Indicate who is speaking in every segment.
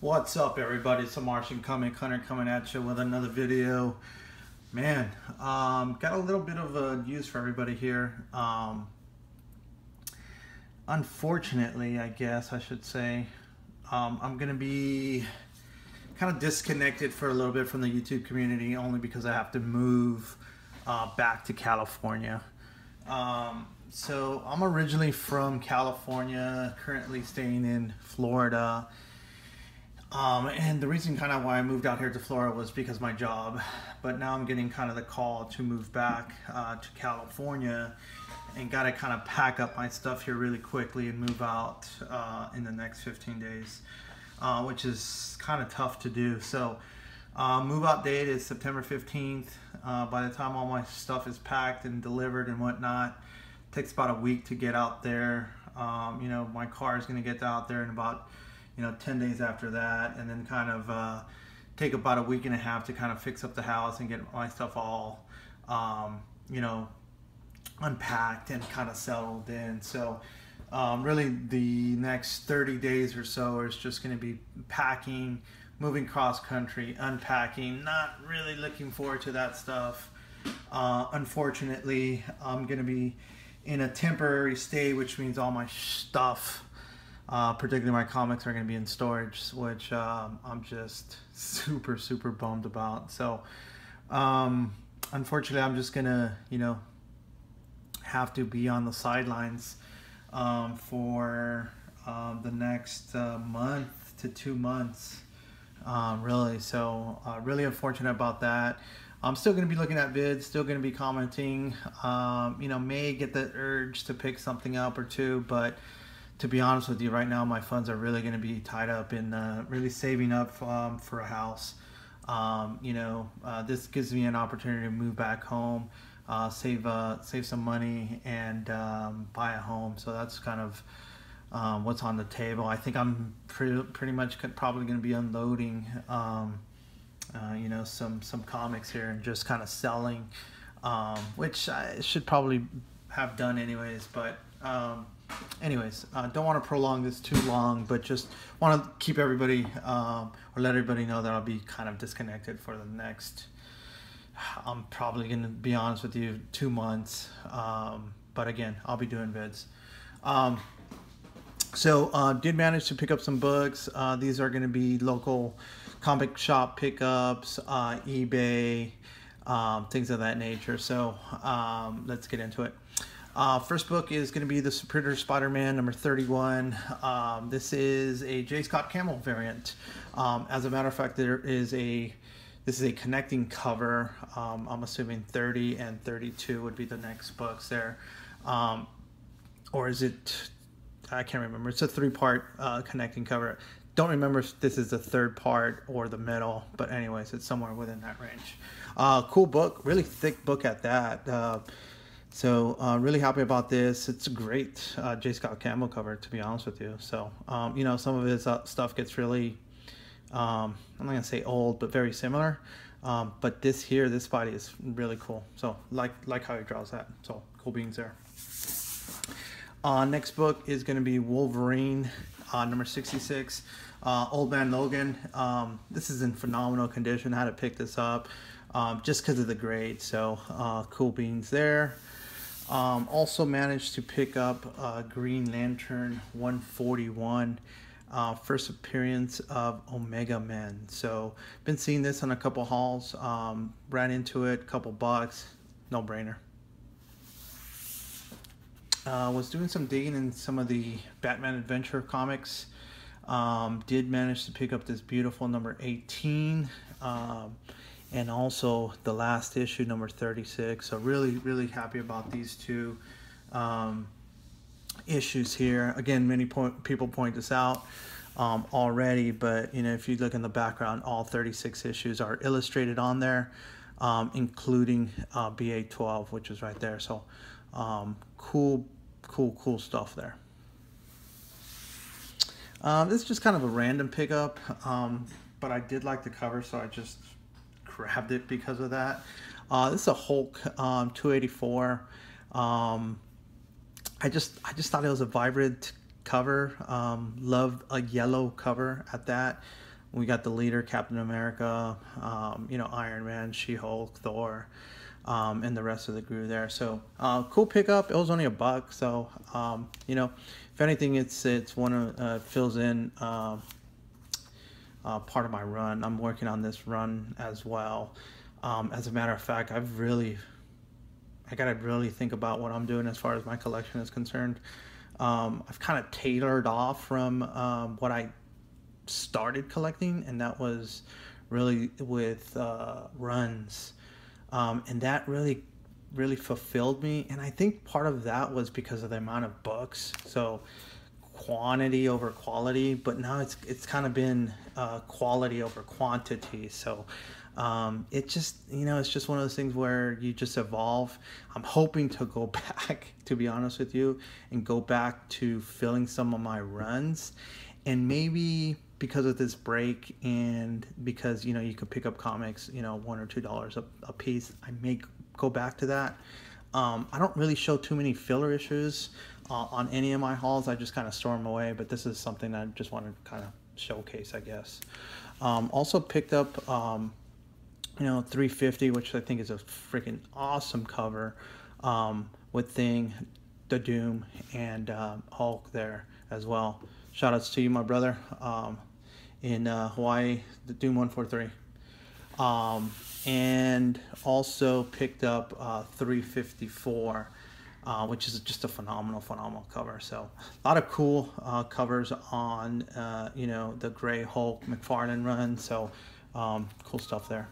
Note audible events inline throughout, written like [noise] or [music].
Speaker 1: What's up everybody? It's a Martian Comic Hunter coming at you with another video. Man, um, got a little bit of a news for everybody here. Um, unfortunately, I guess I should say, um, I'm going to be kind of disconnected for a little bit from the YouTube community only because I have to move uh, back to California. Um, so I'm originally from California, currently staying in Florida. Um, and the reason kind of why I moved out here to Florida was because my job, but now I'm getting kind of the call to move back uh, to California and got to kind of pack up my stuff here really quickly and move out uh, in the next 15 days, uh, which is kind of tough to do. So uh, move out date is September 15th. Uh, by the time all my stuff is packed and delivered and whatnot, takes about a week to get out there. Um, you know, my car is going to get out there in about you know 10 days after that and then kind of uh, take about a week and a half to kind of fix up the house and get my stuff all um, you know unpacked and kind of settled in. So um, really the next 30 days or so is just going to be packing moving cross country unpacking not really looking forward to that stuff. Uh, unfortunately i'm going to be in a temporary stay which means all my stuff uh, particularly my comics are going to be in storage, which um, I'm just [laughs] super, super bummed about. So, um, unfortunately, I'm just going to, you know, have to be on the sidelines um, for um, the next uh, month to two months, um, really. So, uh, really unfortunate about that. I'm still going to be looking at vids, still going to be commenting. Um, you know, may get the urge to pick something up or two, but to be honest with you, right now my funds are really going to be tied up in uh, really saving up um, for a house. Um, you know, uh, this gives me an opportunity to move back home, uh, save uh, save some money, and um, buy a home. So that's kind of um, what's on the table. I think I'm pretty pretty much probably going to be unloading, um, uh, you know, some some comics here and just kind of selling, um, which I should probably have done anyways, but anyways, uh, don't want to prolong this too long, but just want to keep everybody um, or let everybody know that I'll be kind of disconnected for the next. I'm probably gonna be honest with you, two months. Um, but again, I'll be doing vids. Um, so uh, did manage to pick up some books. Uh, these are going to be local comic shop pickups, uh, eBay, um, things of that nature. So um, let's get into it. Uh, first book is going to be The Superior Spider-Man number 31. Um, this is a J. Scott Campbell variant. Um, as a matter of fact, there is a this is a connecting cover. Um, I'm assuming 30 and 32 would be the next books there. Um, or is it, I can't remember. It's a three-part uh, connecting cover. Don't remember if this is the third part or the middle, but anyways, it's somewhere within that range. Uh, cool book, really thick book at that. So uh, really happy about this. It's a great uh, J. Scott Campbell cover, to be honest with you. So um, you know, some of his uh, stuff gets really, um, I'm not gonna say old, but very similar. Um, but this here, this body is really cool. So like like how he draws that. So cool beans there. Uh, next book is gonna be Wolverine, uh, number 66. Uh, Old Man Logan. Um, this is in phenomenal condition. Had to pick this up um, just because of the grade. So cool beans there. Um, also managed to pick up uh, Green Lantern 141, uh, first appearance of Omega Men. So been seeing this on a couple hauls, um, ran into it, couple bucks, no brainer. Uh, was doing some digging in some of the Batman Adventure comics. Um, did manage to pick up this beautiful number 18. Um, and also the last issue number 36 so really really happy about these two um, issues here. Again many point, people point this out um, already but you know if you look in the background all 36 issues are illustrated on there um, including uh, BA12 which is right there. So um, cool cool cool stuff there. Um, this is just kind of a random pickup um, but I did like the cover so I just grabbed it because of that. Uh, this is a Hulk um, 284. Um, I just I just thought it was a vibrant cover. Um, love a yellow cover at that. we got the leader, Captain America, um, you know, Iron Man, She Hulk, Thor, um, and the rest of the crew there. So uh, cool pickup. It was only a buck, so um, you know, if anything, it's it's one of uh, fills in. Uh, part of my run. I'm working on this run as well. Um, as a matter of fact, I've really, I gotta really think about what I'm doing as far as my collection is concerned. Um, I've kind of tailored off from um, what I started collecting, and that was really with uh, runs, um, and that really, really fulfilled me. And I think part of that was because of the amount of books. So quantity over quality, but now it's it's kind of been uh, quality over quantity. So um, it just you know it's just one of those things where you just evolve. I'm hoping to go [laughs] back, to be honest with you, and go back to filling some of my runs, and maybe because of this break and because you know you could pick up comics you know one or two dollars a, piece i may go back to that um, i don't really show too many filler issues uh, on any of my hauls. I just kind of store them away, but this is something I just want to kind of showcase, I guess. Um, also picked up, um, you know, 350, which I think is a freaking awesome cover um, with Thing, the Doom, and um, Hulk there as well. Shout outs to you, my brother, um, in uh, Hawaii, the Doom 143. Um, and also picked up uh, 354 uh, which is just a phenomenal, phenomenal cover. So a lot of cool uh, covers on, uh, you know, the Gray Hulk McFarlane run. So um, cool stuff there.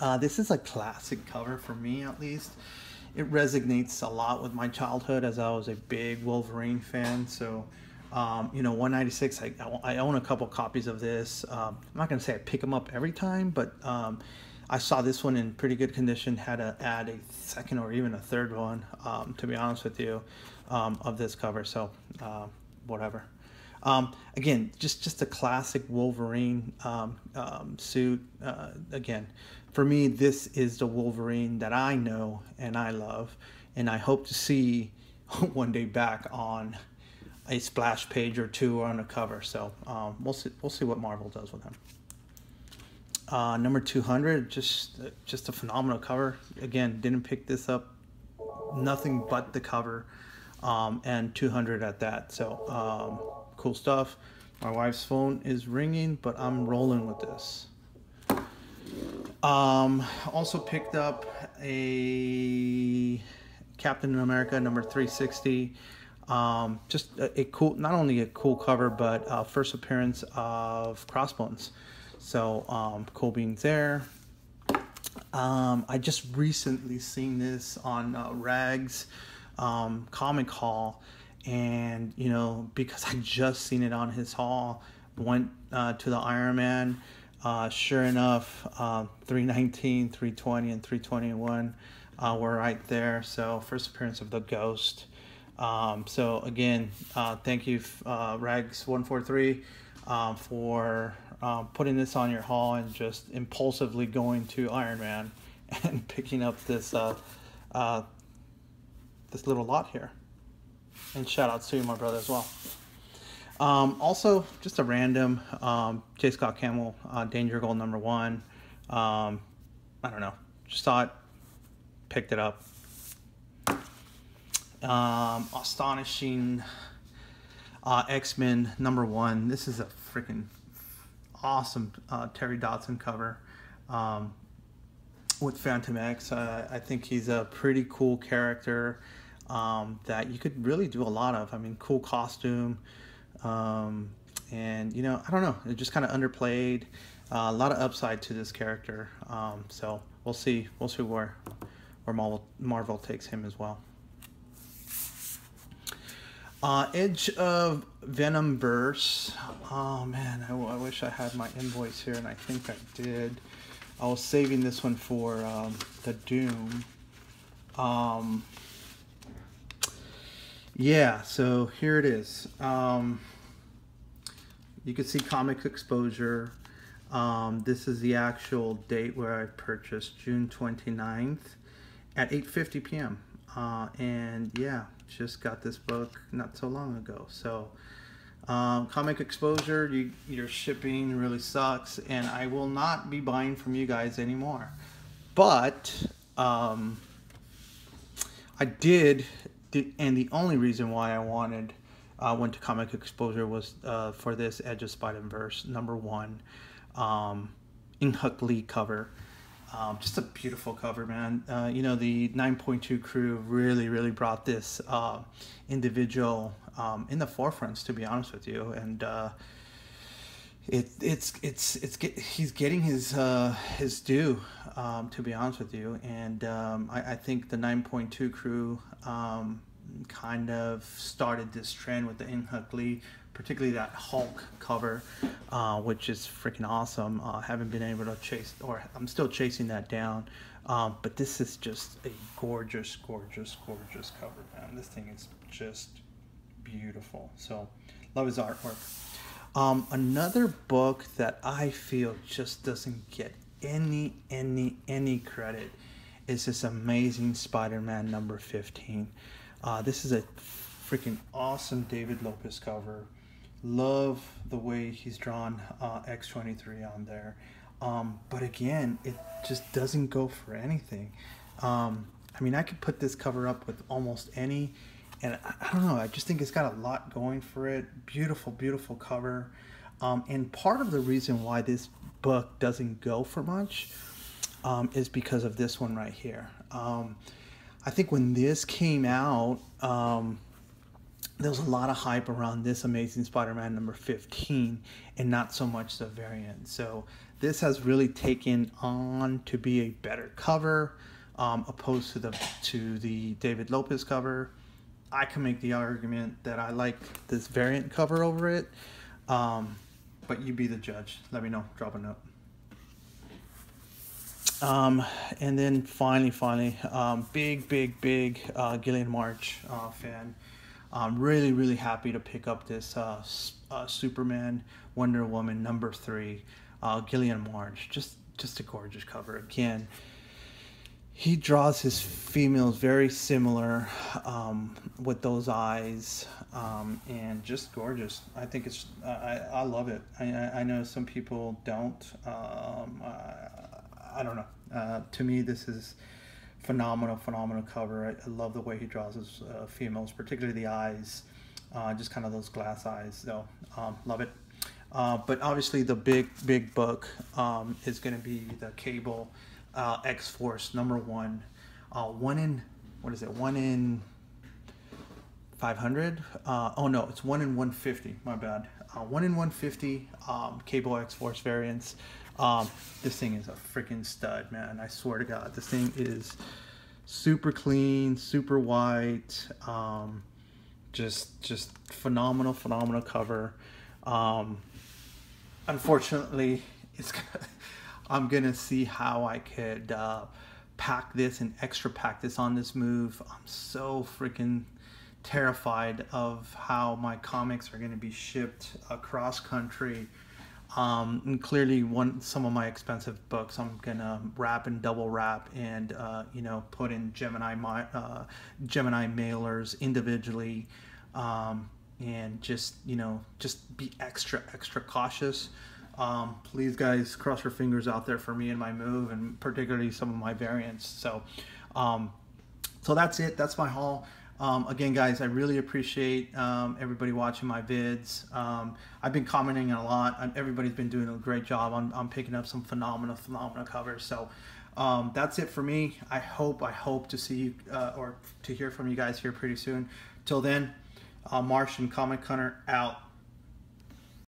Speaker 1: Uh, this is a classic cover for me, at least. It resonates a lot with my childhood as I was a big Wolverine fan. So, um, you know, 196, I, I own a couple copies of this. Um, I'm not going to say I pick them up every time, but um, I saw this one in pretty good condition. Had to add a second or even a third one, um, to be honest with you, um, of this cover. So uh, whatever. Um, again, just just a classic Wolverine um, um, suit. Uh, again, for me, this is the Wolverine that I know and I love, and I hope to see [laughs] one day back on a splash page or two on a cover. So um, we'll see. We'll see what Marvel does with him. Uh, number 200, just just a phenomenal cover. Again, didn't pick this up, nothing but the cover, um, and 200 at that. So um, cool stuff. My wife's phone is ringing, but I'm rolling with this. Um, also picked up a Captain America number 360. Um, just a, a, cool, not only a cool cover, but uh, first appearance of Crossbones. So um, cool beans there. Um, I just recently seen this on uh, Rags um, Comic Hall, and you know because [laughs] I just seen it on his haul, went uh, to the Iron Man. Uh, sure enough, uh, 319, 320, and 321 uh, were right there. So first appearance of the Ghost. Um, so again, uh, thank you, uh, Rags 143, um, for um, putting this on your haul and just impulsively going to Ironman [laughs] and picking up this uh, uh, this little lot here. And shout out to you, my brother, as well. Um, also, just a random um, J. Scott Campbell uh, Danger Girl number one. Um, I don't know. Just saw it, picked it up. Um, astonishing uh, X Men number one. This is a freaking awesome uh, Terry Dodson cover um, with Phantomex. Uh, I think he's a pretty cool character um, that you could really do a lot of. I mean, cool costume. Um, and, you know, I don't know. It just kind of underplayed. Uh, a lot of upside to this character. Um, so we'll see. We'll see where, where Marvel, Marvel takes him as well. Uh, Edge of Venom verse. Oh man, I, I, wish I had my invoice here, and I think I did. I was saving this one for um, the Doom. Um, yeah, so here it is. Um, you can see comics exposure. Um, this is the actual date where I purchased, June 29th at 8.50 p.m. Uh, and yeah, just got this book not so long ago. So Um, comic exposure, you, your shipping really sucks, and I will not be buying from you guys anymore. But um, I did, and the only reason why I wanted uh, went to comic exposure was uh, for this Edge of Spider-Verse number one, um, Inhyuk Lee cover. Um, just a beautiful cover, man. Uh, you know, the 9.2 crew really, really brought this uh, individual um, in the forefronts, to be honest with you. And uh, it, it's, it's, it's, get, he's getting his, uh, his due, um, to be honest with you. And um, I, I, think the 9.2 crew um, kind of started this trend with the Inhyuk Lee particularly that Hulk cover, uh, which is freaking awesome. Uh, haven't been able to chase, or I'm still chasing that down. Um, but this is just a gorgeous, gorgeous, gorgeous cover, man. This thing is just beautiful. So, love his artwork. Um, another book that I feel just doesn't get any, any, any credit is this amazing Spider-Man number 15. Uh, this is a freaking awesome David Lopez cover. Love the way he's drawn uh, X23 on there. Um, but again, it just doesn't go for anything. Um, I mean, I could put this cover up with almost any, and I, I, don't know, I just think it's got a lot going for it. Beautiful, beautiful cover. Um, and part of the reason why this book doesn't go for much um, is because of this one right here. I think when this came out, um, there was a lot of hype around this Amazing Spider-Man number 15 and not so much the variant. So this has really taken on to be a better cover um, opposed to the to the David Lopez cover. I can make the argument that I like this variant cover over it, um, but you be the judge. Let me know. Drop a note. Um, and then finally, finally, um, big, big, big uh, Guillem March uh, fan. I'm really, really happy to pick up this uh, uh, Superman Wonder Woman number three, uh, Guillem March. Just, just a gorgeous cover. Again, he draws his females very similar um, with those eyes um, and just gorgeous. I think it's, I, I love it. I, I know some people don't. Um, I, I, don't know. Uh, to me, this is phenomenal, phenomenal cover. I, I love the way he draws his uh, females, particularly the eyes, uh, just kind of those glass eyes. So um, love it. Uh, but obviously, the big, big book um, is going to be the Cable uh, X Force number one. Uh, one in, what is it? One in 500? Uh, oh no, it's one in 150. My bad. one in 150 um, Cable X Force variants. Um, this thing is a freaking stud, man. I swear to God, this thing is super clean, super white. Um, just, just phenomenal, phenomenal cover. Um, unfortunately, it's [laughs] gonna, I'm gonna see how I could uh, pack this and extra pack this on this move. I'm so freaking terrified of how my comics are gonna be shipped across country um, and clearly, one some of my expensive books, I'm gonna wrap and double wrap, and uh, you know, put in Gemini uh, Gemini mailers individually, um, and just you know, just be extra extra cautious. Um, please, guys, cross your fingers out there for me and my move, and particularly some of my variants. So, um, so that's it. That's my haul. Um, again, guys, I really appreciate um, everybody watching my vids. Um, I've been commenting a lot. Everybody's been doing a great job on, on picking up some phenomenal, phenomenal covers. So um, that's it for me. I hope, I hope to see you uh, or to hear from you guys here pretty soon. Till then, uh, Martian Comic Hunter out.